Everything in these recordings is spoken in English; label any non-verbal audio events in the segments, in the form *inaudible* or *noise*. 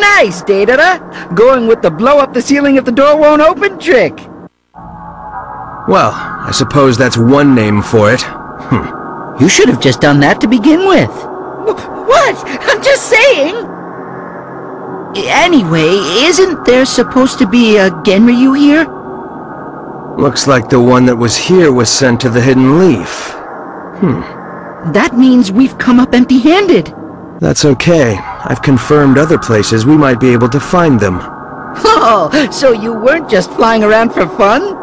Nice, Deidara! Going with the blow up the ceiling if the door won't open trick! Well, I suppose that's one name for it. Hm. You should have just done that to begin with. What? I'm just saying! Anyway, isn't there supposed to be a Genryu here? Looks like the one that was here was sent to the Hidden Leaf. Hmm. That means we've come up empty-handed. That's okay. I've confirmed other places we might be able to find them. Oh, so you weren't just flying around for fun?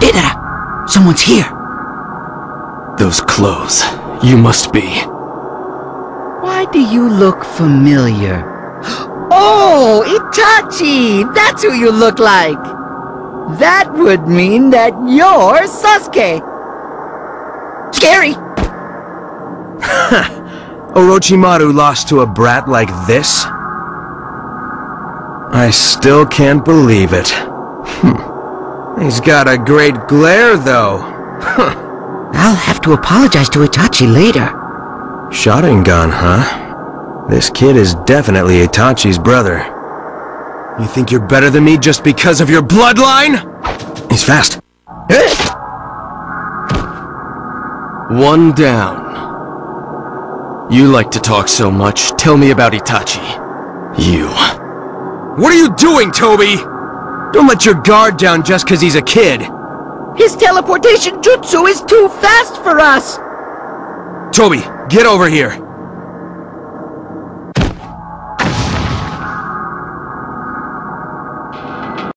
Deidara! Someone's here! Those clothes. You must be. Do you look familiar? Oh, Itachi! That's who you look like! That would mean that you're Sasuke! Scary! *laughs* Orochimaru lost to a brat like this? I still can't believe it. Hmm. *laughs* He's got a great glare, though. *laughs* I'll have to apologize to Itachi later. Sharingan, huh? This kid is definitely Itachi's brother. You think you're better than me just because of your bloodline? He's fast. Eh? One down. You like to talk so much. Tell me about Itachi. You. What are you doing, Tobi? Don't let your guard down just because he's a kid. His teleportation jutsu is too fast for us! Tobi, get over here.